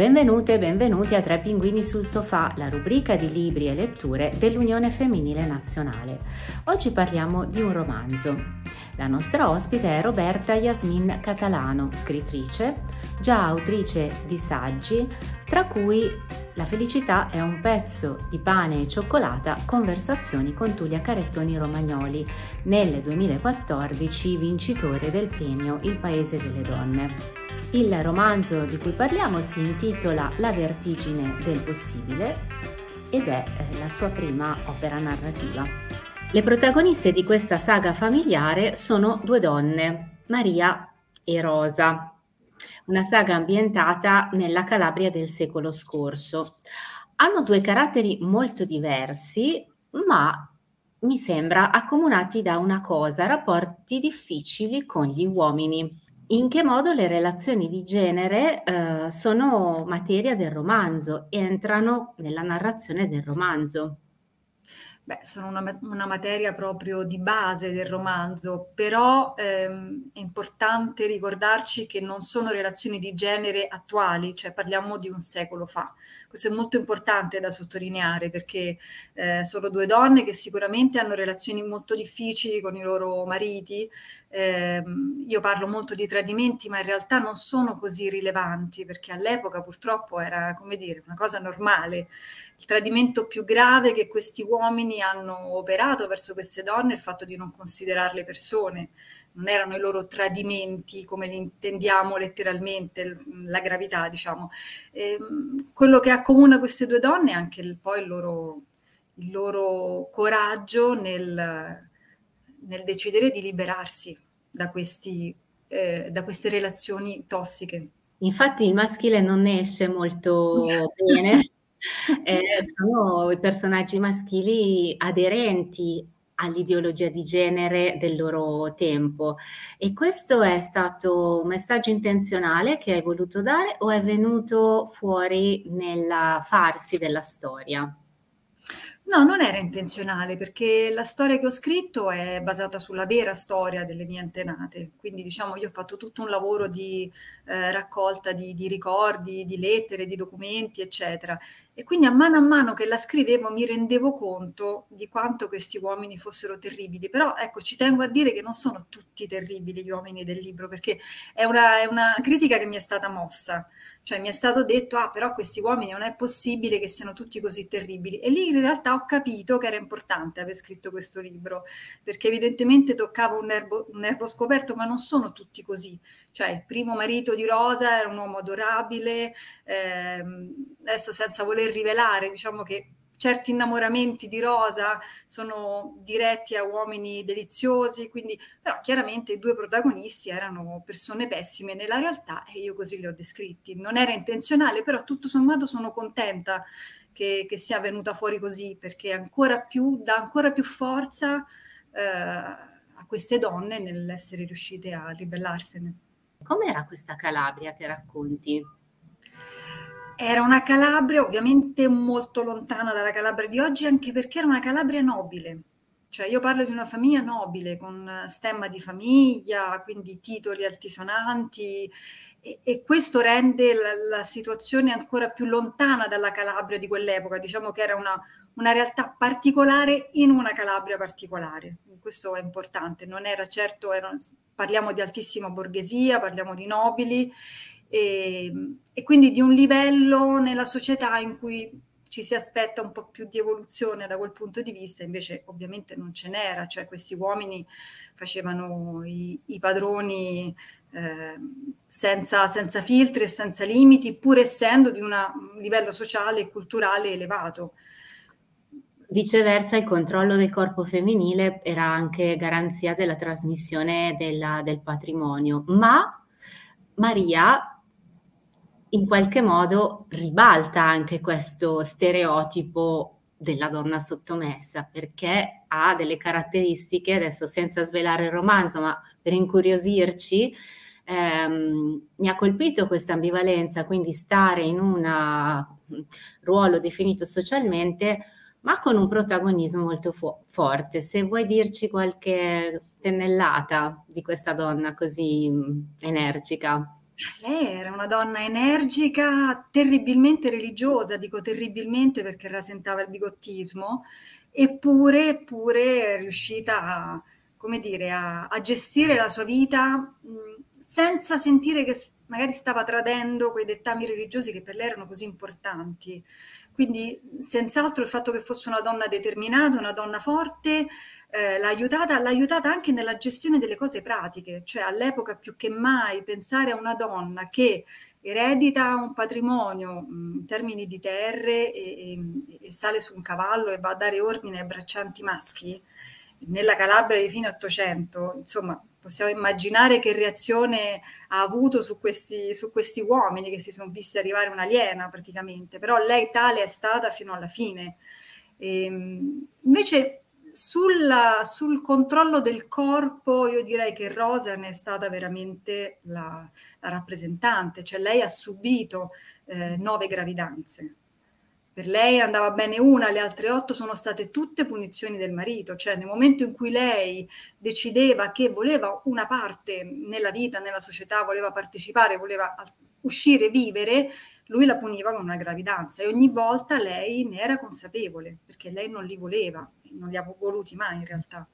Benvenute e benvenuti a Tre Pinguini sul Sofà, la rubrica di libri e letture dell'Unione Femminile Nazionale. Oggi parliamo di un romanzo. La nostra ospite è Roberta Yasmin Catalano, scrittrice, già autrice di saggi, tra cui La felicità è un pezzo di pane e cioccolata, conversazioni con Tulia Carettoni Romagnoli, nel 2014 vincitore del premio Il Paese delle Donne. Il romanzo di cui parliamo si intitola La vertigine del possibile ed è eh, la sua prima opera narrativa. Le protagoniste di questa saga familiare sono due donne, Maria e Rosa, una saga ambientata nella Calabria del secolo scorso. Hanno due caratteri molto diversi, ma mi sembra accomunati da una cosa, rapporti difficili con gli uomini. In che modo le relazioni di genere eh, sono materia del romanzo, entrano nella narrazione del romanzo? Beh, sono una, una, materia proprio di base del romanzo, però ehm, è importante ricordarci che non sono relazioni di genere attuali, cioè parliamo di un secolo fa. Questo è molto importante da sottolineare perché eh, sono due donne che sicuramente hanno relazioni molto difficili con i loro mariti. Eh, io parlo molto di tradimenti, ma in realtà non sono così rilevanti perché all'epoca purtroppo era, come dire, una cosa normale. Il tradimento più grave che questi uomini hanno operato verso queste donne il fatto di non considerarle persone, non erano i loro tradimenti come li intendiamo letteralmente, la gravità diciamo. E, ehm, quello che accomuna queste due donne è anche il, poi il loro, il loro coraggio nel, nel, decidere di liberarsi da, questi, eh, da queste relazioni tossiche. Infatti il maschile non ne esce molto bene eh, sono i personaggi maschili aderenti all'ideologia di genere del loro tempo. E questo è stato un messaggio intenzionale che hai voluto dare o è venuto fuori nella farsi della storia? No, non era intenzionale perché la storia che ho scritto è basata sulla vera storia delle mie antenate, quindi diciamo io ho fatto tutto un lavoro di eh, raccolta di, di, ricordi, di lettere, di documenti, eccetera. E quindi a mano a mano che la scrivevo mi rendevo conto di quanto questi uomini fossero terribili, però ecco ci tengo a dire che non sono tutti terribili gli uomini del libro perché è una, è una critica che mi è stata mossa, cioè mi è stato detto ah però questi uomini non è possibile che siano tutti così terribili. E lì in realtà ho capito che era importante aver scritto questo libro, perché evidentemente toccava un nervo, un nervo scoperto, ma non sono tutti così. Cioè, il primo marito di Rosa era un uomo adorabile, ehm, adesso senza voler rivelare, diciamo che certi innamoramenti di Rosa sono diretti a uomini deliziosi, quindi però chiaramente i due protagonisti erano persone pessime nella realtà e io così li ho descritti. Non era intenzionale, però tutto sommato sono contenta che, che sia venuta fuori così, perché ancora più, dà ancora più forza eh, a queste donne nell'essere riuscite a ribellarsene. Com'era questa Calabria che racconti? Era una Calabria ovviamente molto lontana dalla Calabria di oggi, anche perché era una Calabria nobile. Cioè io parlo di una famiglia nobile, con stemma di famiglia, quindi titoli altisonanti e, e questo rende la, la, situazione ancora più lontana dalla Calabria di quell'epoca, diciamo che era una, una realtà particolare in una Calabria particolare. Questo è importante, non era certo, era, parliamo di altissima borghesia, parliamo di nobili e, e quindi di un livello nella società in cui ci si aspetta un po' più di evoluzione da quel punto di vista, invece ovviamente non ce n'era, cioè questi uomini facevano i, i padroni senza, senza, filtri e senza limiti, pur essendo di una, un livello sociale e culturale elevato. Viceversa, il controllo del corpo femminile era anche garanzia della trasmissione della, del patrimonio, ma Maria in qualche modo ribalta anche questo stereotipo della donna sottomessa perché ha delle caratteristiche, adesso senza svelare il romanzo, ma per incuriosirci, ehm, mi ha colpito questa ambivalenza, quindi stare in un ruolo definito socialmente, ma con un protagonismo molto fo- forte. Se vuoi dirci qualche pennellata di questa donna così energica. Lei era una donna energica, terribilmente religiosa, dico terribilmente perché rasentava il bigottismo, eppure, eppure riuscita a, come dire, a, a gestire la sua vita senza sentire che magari stava tradendo quei dettami religiosi che per lei erano così importanti. Quindi, senz'altro, il fatto che fosse una donna determinata, una donna forte, eh, l'ha aiutata, l'ha aiutata anche nella gestione delle cose pratiche, cioè all'epoca più che mai pensare a una donna che eredita un patrimonio mh, in termini di terre e, e, e, sale su un cavallo e va a dare ordine ai braccianti maschi, nella Calabria di fine 800, insomma, possiamo immaginare che reazione ha avuto su questi, su questi uomini che si sono visti arrivare un'aliena praticamente, però lei tale è stata fino alla fine. E, ehm, invece sulla, sul controllo del corpo io direi che Rosa ne è stata veramente la, la rappresentante, cioè lei ha subito eh, nove gravidanze per lei andava bene una, le altre otto sono state tutte punizioni del marito, cioè nel momento in cui lei decideva che voleva una parte nella vita, nella società, voleva partecipare, voleva uscire, vivere, lui la puniva con una gravidanza e ogni volta lei ne era consapevole perché lei non li voleva, non li ha voluti mai in realtà.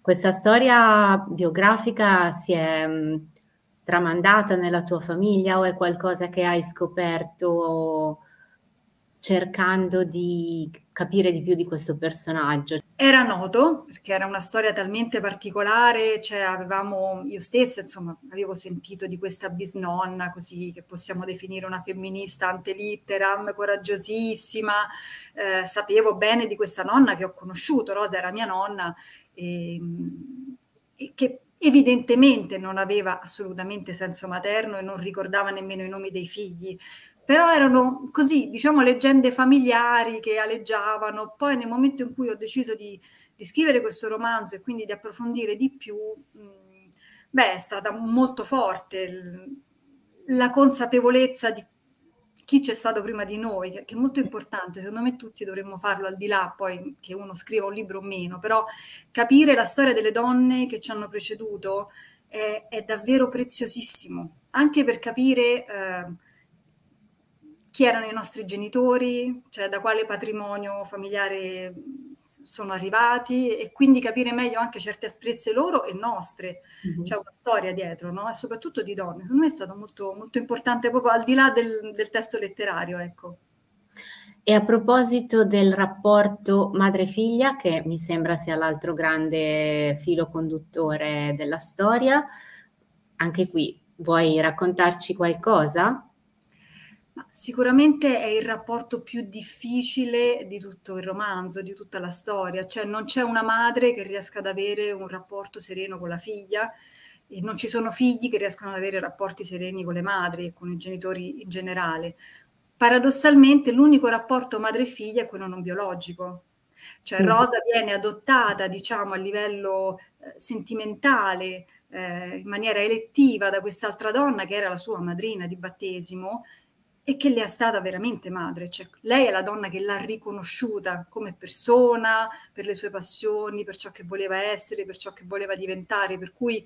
Questa storia biografica si è tramandata nella tua famiglia o è qualcosa che hai scoperto? Cercando di capire di più di questo personaggio. Era noto perché era una storia talmente particolare, cioè avevamo, io stessa insomma, avevo sentito di questa bisnonna così che possiamo definire una femminista ante litteram, coraggiosissima, eh, sapevo bene di questa nonna che ho conosciuto, Rosa era mia nonna, e, e che evidentemente non aveva assolutamente senso materno e non ricordava nemmeno i nomi dei figli, però erano così, diciamo, leggende familiari che aleggiavano. Poi nel momento in cui ho deciso di, di scrivere questo romanzo e quindi di approfondire di più, mh, beh, è stata molto forte l- la consapevolezza di chi c'è stato prima di noi, che, che, è molto importante, secondo me tutti dovremmo farlo al di là poi che uno scriva un libro o meno, però capire la storia delle donne che ci hanno preceduto è, è davvero preziosissimo, anche per capire... Eh, chi erano i nostri genitori, cioè da quale patrimonio familiare sono arrivati e quindi capire meglio anche certe asprezze loro e nostre. Mm-hmm. C'è una storia dietro, no? E soprattutto di donne. Secondo me è stato molto, molto importante proprio al di là del, del testo letterario, ecco. E a proposito del rapporto madre-figlia, che mi sembra sia l'altro grande filo conduttore della storia, anche qui vuoi raccontarci qualcosa? Sicuramente è il rapporto più difficile di tutto il romanzo, di tutta la storia, cioè non c'è una madre che riesca ad avere un rapporto sereno con la figlia e non ci sono figli che riescono ad avere rapporti sereni con le madri e con i genitori in generale. Paradossalmente l'unico rapporto madre-figlia è quello non biologico, cioè Rosa viene adottata, diciamo, a livello eh, sentimentale, eh, in maniera elettiva da quest'altra donna che era la sua madrina di battesimo e che le è stata veramente madre, cioè lei è la donna che l'ha riconosciuta come persona, per le sue passioni, per ciò che voleva essere, per ciò che voleva diventare, per cui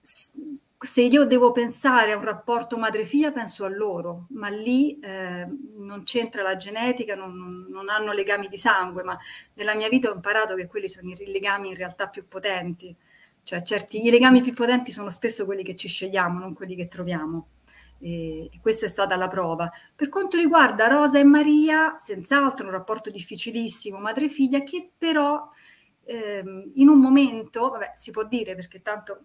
se io devo pensare a un rapporto madre-figlia penso a loro, ma lì eh, non c'entra la genetica, non, non, hanno legami di sangue, ma nella mia vita ho imparato che quelli sono i legami in realtà più potenti, cioè certi, i legami più potenti sono spesso quelli che ci scegliamo, non quelli che troviamo e, questa è stata la prova. Per quanto riguarda Rosa e Maria, senz'altro un rapporto difficilissimo madre-figlia che però ehm, in un momento, vabbè, si può dire perché tanto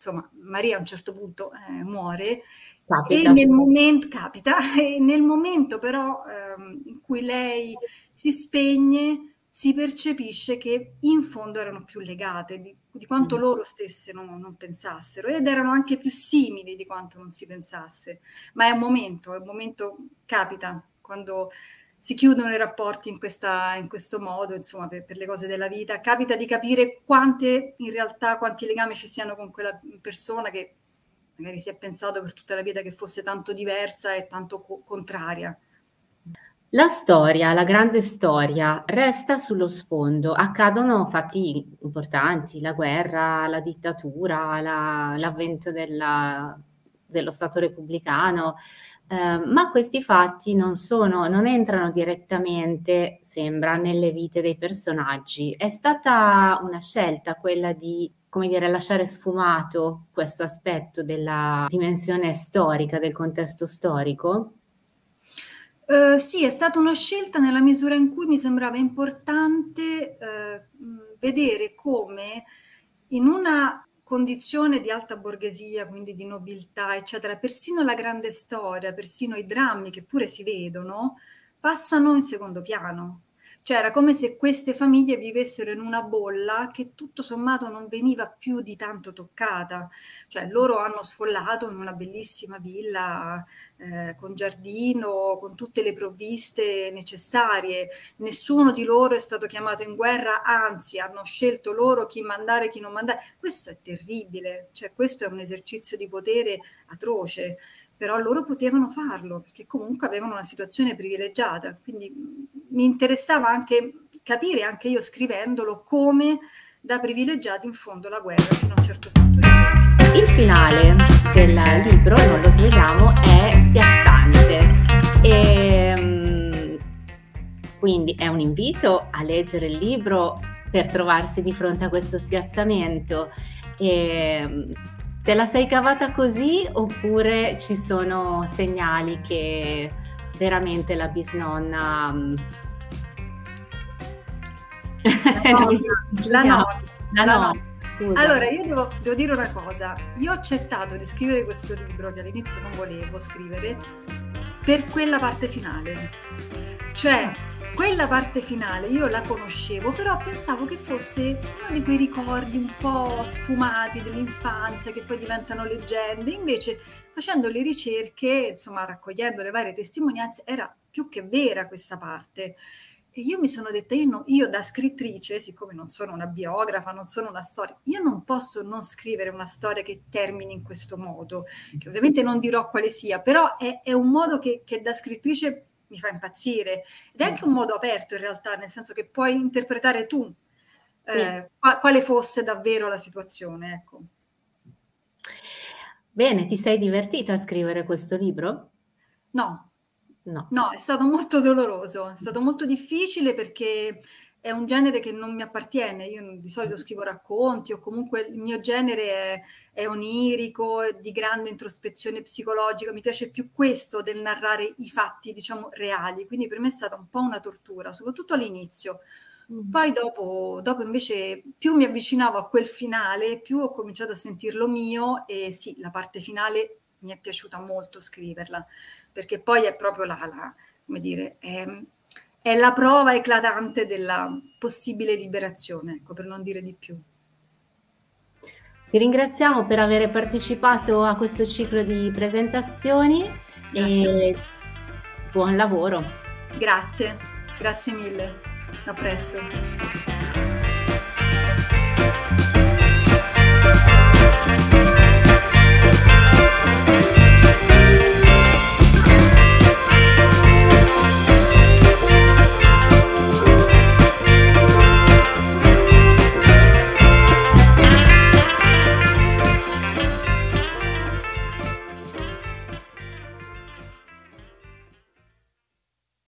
insomma Maria a un certo punto eh, muore capita. e nel momento capita e nel momento però ehm, in cui lei si spegne si percepisce che in fondo erano più legate di, di quanto mm. loro stesse non, non, pensassero ed erano anche più simili di quanto non si pensasse. Ma è un momento, è un momento, capita, quando si chiudono i rapporti in, questa, in questo modo, insomma, per, per, le cose della vita, capita di capire quante, in realtà, quanti legami ci siano con quella persona che magari si è pensato per tutta la vita che fosse tanto diversa e tanto co- contraria. La storia, la grande storia, resta sullo sfondo, accadono fatti importanti, la guerra, la dittatura, la- l'avvento della- dello Stato repubblicano, eh, ma questi fatti non, sono, non entrano direttamente, sembra, nelle vite dei personaggi. È stata una scelta quella di come dire, lasciare sfumato questo aspetto della dimensione storica, del contesto storico? Uh, sì, è stata una scelta nella misura in cui mi sembrava importante uh, vedere come in una condizione di alta borghesia, quindi di nobiltà, eccetera, persino la grande storia, persino i drammi che pure si vedono, passano in secondo piano. Cioè era come se queste famiglie vivessero in una bolla che tutto sommato non veniva più di tanto toccata. Cioè loro hanno sfollato in una bellissima villa eh, con giardino, con tutte le provviste necessarie. Nessuno di loro è stato chiamato in guerra, anzi hanno scelto loro chi mandare e chi non mandare. Questo è terribile, cioè questo è un esercizio di potere atroce però loro potevano farlo perché comunque avevano una situazione privilegiata, quindi mi interessava anche capire, anche io scrivendolo, come da privilegiati in fondo la guerra fino a un certo punto. Il finale del libro, non lo svegliamo, è spiazzante e mm, quindi è un invito a leggere il libro per trovarsi di fronte a questo spiazzamento. E, mm, Te la sei cavata così oppure ci sono segnali che veramente la bisnonna... Mm, la no, la no, la no. no. Allora, io devo, devo, dire una cosa. Io ho accettato di scrivere questo libro che all'inizio non volevo scrivere per quella parte finale. Cioè, quella parte finale io la conoscevo, però pensavo che fosse uno di quei ricordi un po' sfumati dell'infanzia che poi diventano leggende. Invece, facendo le ricerche, insomma, raccogliendo le varie testimonianze, era più che vera questa parte. E io mi sono detta, io, no, io, da scrittrice, siccome non sono una biografa, non sono una storia, io non posso non scrivere una storia che termini in questo modo, che ovviamente non dirò quale sia, però è, è un modo che, che da scrittrice mi fa impazzire. Ed è anche un modo aperto in realtà, nel senso che puoi interpretare tu eh, quale fosse davvero la situazione. Ecco. Bene, ti sei divertita a scrivere questo libro? No. No. no, è stato molto doloroso, è stato molto difficile perché è un genere che non mi appartiene. Io di solito scrivo racconti o comunque il mio genere è, è onirico, è di grande introspezione psicologica. Mi piace più questo del narrare i fatti, diciamo, reali. Quindi per me è stata un po' una tortura, soprattutto all'inizio. Mm. Poi dopo, dopo invece più mi avvicinavo a quel finale, più ho cominciato a sentirlo mio e sì, la parte finale mi è piaciuta molto scriverla, perché poi è proprio la, la come dire, è, è la prova eclatante della possibile liberazione, ecco, per non dire di più. Ti ringraziamo per aver partecipato a questo ciclo di presentazioni Grazie. e buon lavoro. Grazie, grazie mille. A presto.